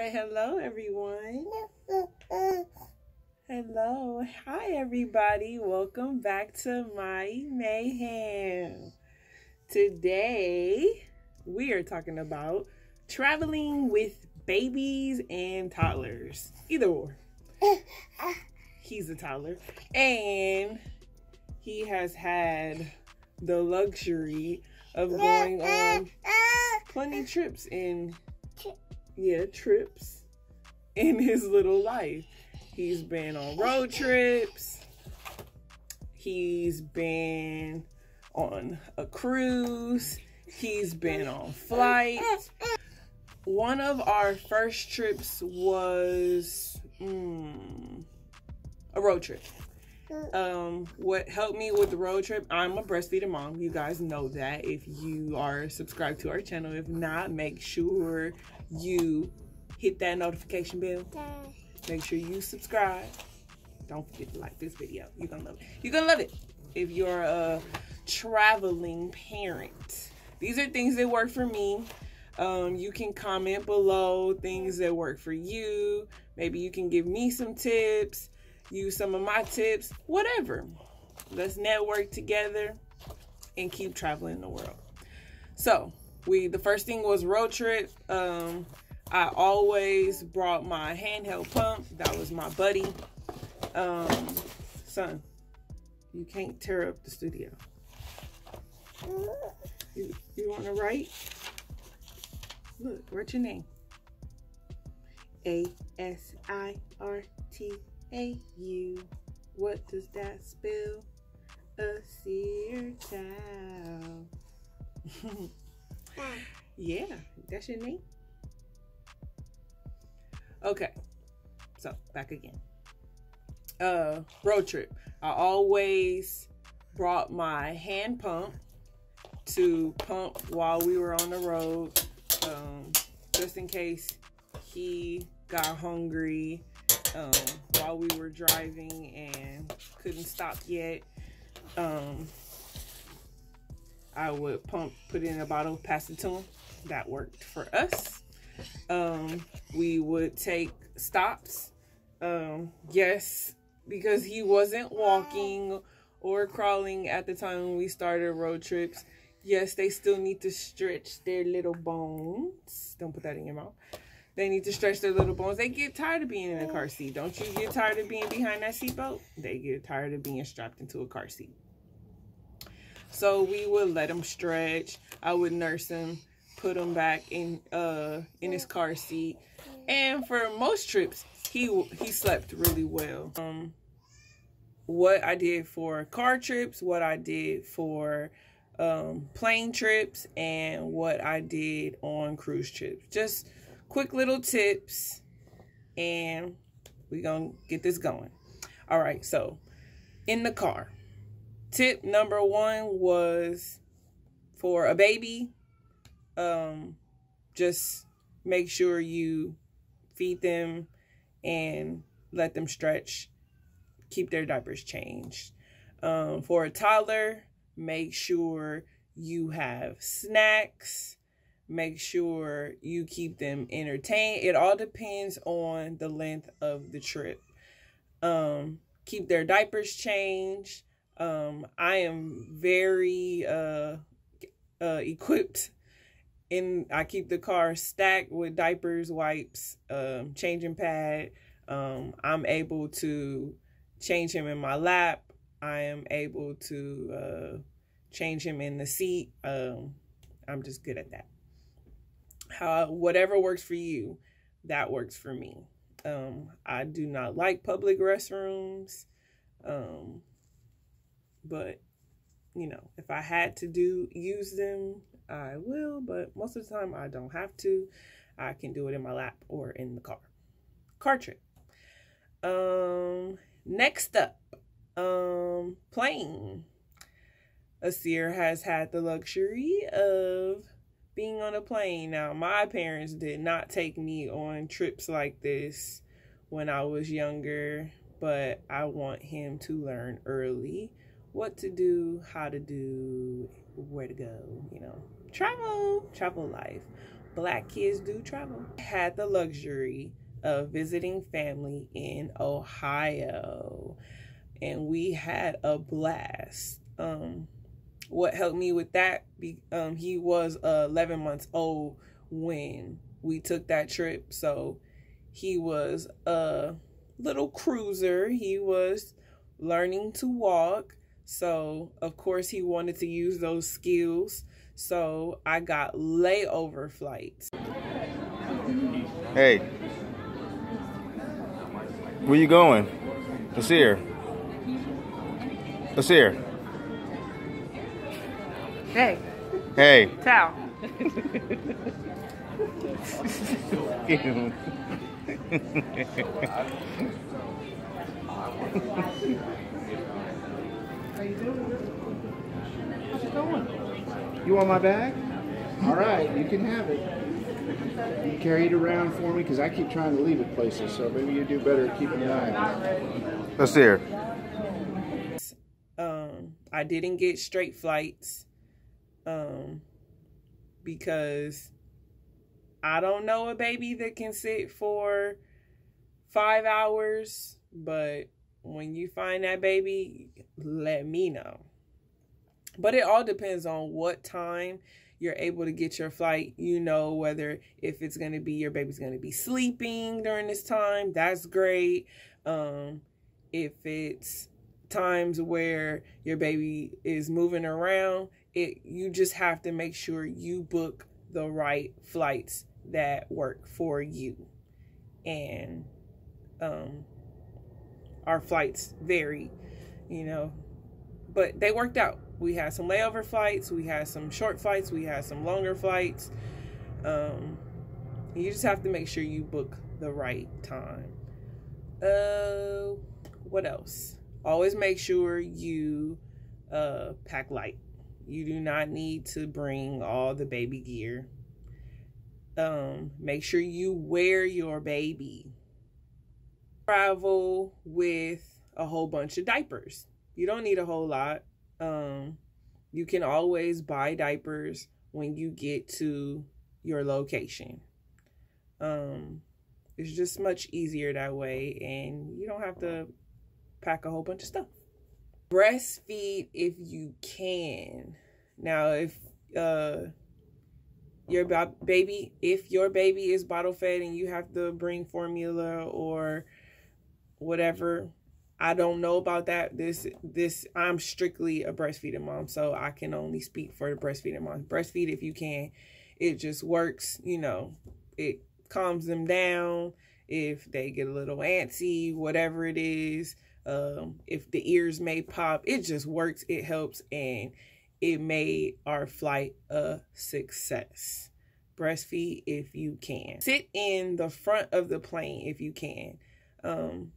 Say hello, everyone. Hello. Hi, everybody. Welcome back to Mayi Mayhem. Today, we are talking about traveling with babies and toddlers. Either or. He's a toddler. And he has had the luxury of going on plenty trips in yeah, trips in his little life. He's been on road trips. He's been on a cruise. He's been on flights. One of our first trips was mm, a road trip. Um, what helped me with the road trip? I'm a breastfeeding mom. You guys know that if you are subscribed to our channel. If not, make sure you hit that notification bell. Make sure you subscribe. Don't forget to like this video. You're gonna love it. You're gonna love it if you're a traveling parent. These are things that work for me. Um, you can comment below things that work for you. Maybe you can give me some tips, use some of my tips, whatever. Let's network together and keep traveling the world. So, we the first thing was road trip. Um, I always brought my handheld pump. That was my buddy. Um, son, you can't tear up the studio. You, you want to write? Look, write your name. A S I R T A U. What does that spell? A seer child. yeah, that's your name. Okay, so back again. Uh, road trip. I always brought my hand pump to pump while we were on the road, um, just in case he got hungry um, while we were driving and couldn't stop yet. Um, I would pump, put in a bottle, pass it to him. That worked for us. Um, we would take stops. Um, yes, because he wasn't walking or crawling at the time when we started road trips. Yes, they still need to stretch their little bones. Don't put that in your mouth. They need to stretch their little bones. They get tired of being in a car seat. Don't you get tired of being behind that seatbelt? They get tired of being strapped into a car seat. So we would let him stretch. I would nurse him, put him back in uh in his car seat. And for most trips, he he slept really well. Um what I did for car trips, what I did for um, plane trips, and what I did on cruise trips. Just quick little tips, and we're going to get this going. All right, so in the car, tip number one was for a baby, um, just make sure you feed them and let them stretch keep their diapers changed. Um, for a toddler, make sure you have snacks. Make sure you keep them entertained. It all depends on the length of the trip. Um, keep their diapers changed. Um, I am very uh, uh, equipped and I keep the car stacked with diapers, wipes, um, changing pad. Um, I'm able to change him in my lap. I am able to uh, change him in the seat. Um, I'm just good at that. How whatever works for you, that works for me. Um, I do not like public restrooms, um, but you know, if I had to do use them, I will. But most of the time, I don't have to. I can do it in my lap or in the car. Car trip. Um, Next up, um, plane. Asir has had the luxury of being on a plane. Now, my parents did not take me on trips like this when I was younger, but I want him to learn early what to do, how to do, where to go, you know. Travel, travel life. black kids do travel. I Had the luxury of visiting family in Ohio and we had a blast. Um, what helped me with that, um, he was uh, 11 months old when we took that trip. So he was a little cruiser. He was learning to walk. So, of course, he wanted to use those skills. So, I got layover flights. Hey, where you going? Let's hear. Let's hear. Hey. Hey. Towel. How you doing? How's it going? You want my bag? All right, you can have it. You carry it around for me because I keep trying to leave it places. So maybe you do better at keeping an eye on it. Let's hear. Um, I didn't get straight flights. Um, because I don't know a baby that can sit for five hours, but when you find that baby, let me know. But it all depends on what time you're able to get your flight. You know, whether if it's going to be your baby's going to be sleeping during this time, that's great. Um, if it's times where your baby is moving around, it you just have to make sure you book the right flights that work for you. And um our flights vary, you know, but they worked out. We had some layover flights, we had some short flights, we had some longer flights. Um, you just have to make sure you book the right time. Uh, what else? Always make sure you uh, pack light. You do not need to bring all the baby gear. Um, make sure you wear your baby travel with a whole bunch of diapers. You don't need a whole lot. Um, you can always buy diapers when you get to your location. Um, it's just much easier that way, and you don't have to pack a whole bunch of stuff. Breastfeed if you can. Now, if uh, your baby, if your baby is bottle fed and you have to bring formula or whatever. I don't know about that. This this I'm strictly a breastfeeding mom, so I can only speak for the breastfeeding mom. Breastfeed if you can. It just works, you know. It calms them down if they get a little antsy, whatever it is. Um, if the ears may pop, it just works. It helps, and it made our flight a success. Breastfeed if you can. Sit in the front of the plane if you can. Um,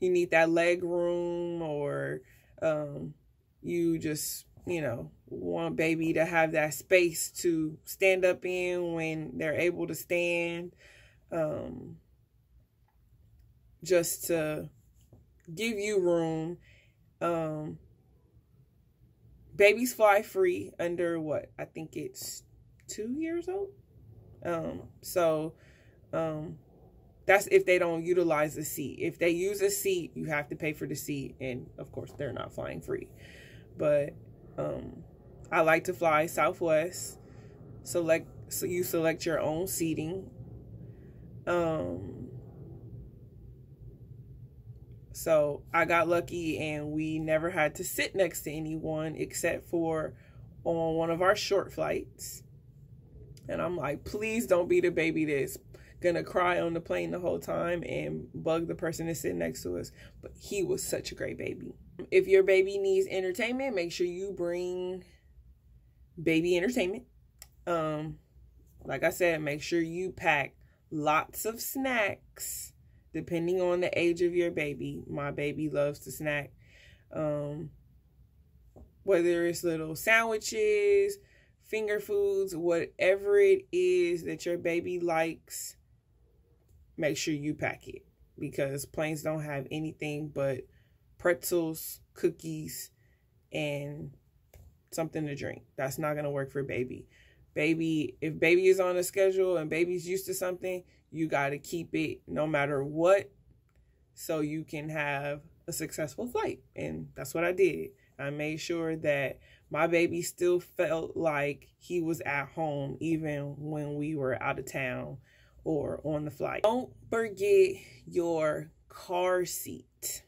you need that leg room or um, you just you know want baby to have that space to stand up in when they're able to stand um, just to give you room. Um, babies fly free under what? I think it's two years old? Um, so um, that's if they don't utilize the seat. If they use a seat, you have to pay for the seat. And of course, they're not flying free. But um, I like to fly Southwest. Select so you select your own seating. Um, so I got lucky and we never had to sit next to anyone except for on one of our short flights. And I'm like, please don't be the baby that's gonna cry on the plane the whole time and bug the person that's sitting next to us. But he was such a great baby. If your baby needs entertainment, make sure you bring baby entertainment. Um, like I said, make sure you pack lots of snacks depending on the age of your baby. My baby loves to snack. Um, whether it's little sandwiches, finger foods, whatever it is that your baby likes, make sure you pack it because planes don't have anything but pretzels, cookies, and something to drink. That's not going to work for baby. baby if baby is on a schedule and baby's used to something you got to keep it no matter what so you can have a successful flight and that's what i did i made sure that my baby still felt like he was at home even when we were out of town or on the flight don't forget your car seat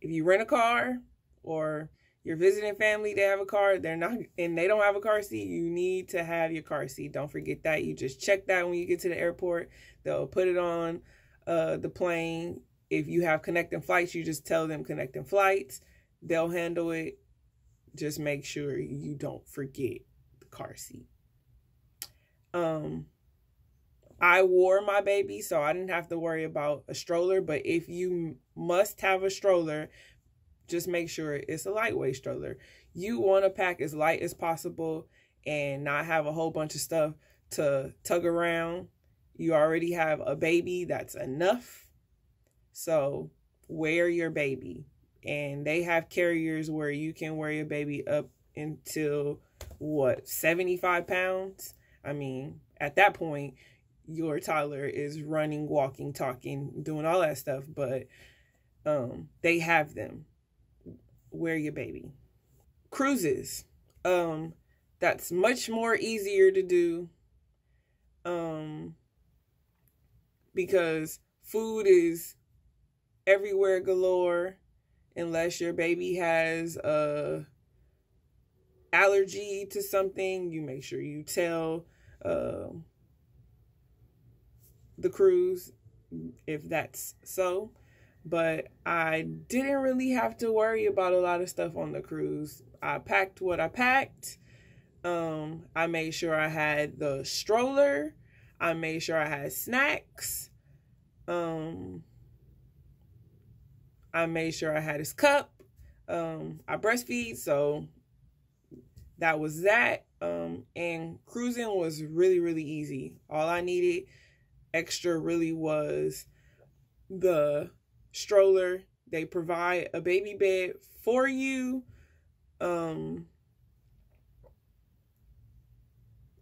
if you rent a car or you're visiting family, they have a car, they're not, and they don't have a car seat, you need to have your car seat. Don't forget that. You just check that when you get to the airport. They'll put it on uh, the plane. If you have connecting flights, you just tell them connecting flights. They'll handle it. Just make sure you don't forget the car seat. Um, I wore my baby, so I didn't have to worry about a stroller. But if you must have a stroller, just make sure it's a lightweight stroller. You want to pack as light as possible and not have a whole bunch of stuff to tug around. You already have a baby, that's enough. So wear your baby. And they have carriers where you can wear your baby up until what, 75 pounds? I mean, at that point, your toddler is running, walking, talking, doing all that stuff, but um, they have them wear your baby. Cruises. Um, that's much more easier to do. Um, because food is everywhere galore unless your baby has a allergy to something you make sure you tell uh, the cruise if that's so but I didn't really have to worry about a lot of stuff on the cruise. I packed what I packed. Um, I made sure I had the stroller. I made sure I had snacks. Um, I made sure I had his cup. Um, I breastfeed, so that was that. Um, and cruising was really, really easy. All I needed extra really was the stroller. They provide a baby bed for you. Um,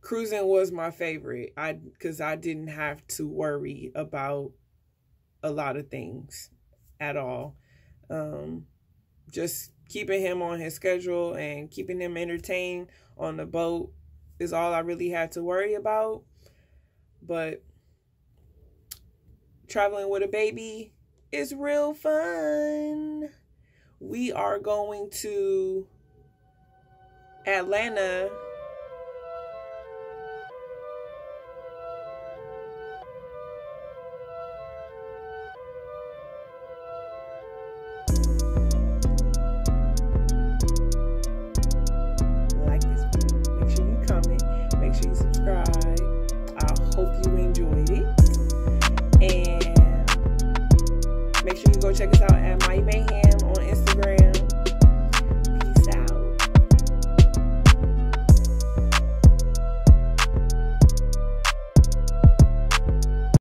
cruising was my favorite. I because I didn't have to worry about a lot of things at all. Um, just keeping him on his schedule and keeping him entertained on the boat is all I really had to worry about. But traveling with a baby is real fun. We are going to Atlanta. check us out at Mayi Mayhem.